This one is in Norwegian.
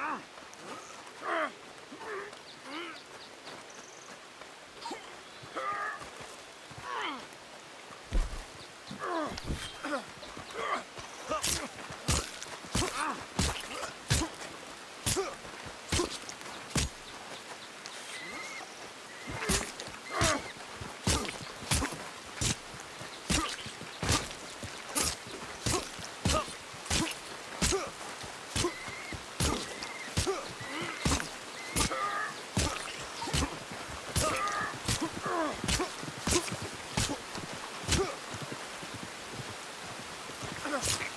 Ugh. Ugh.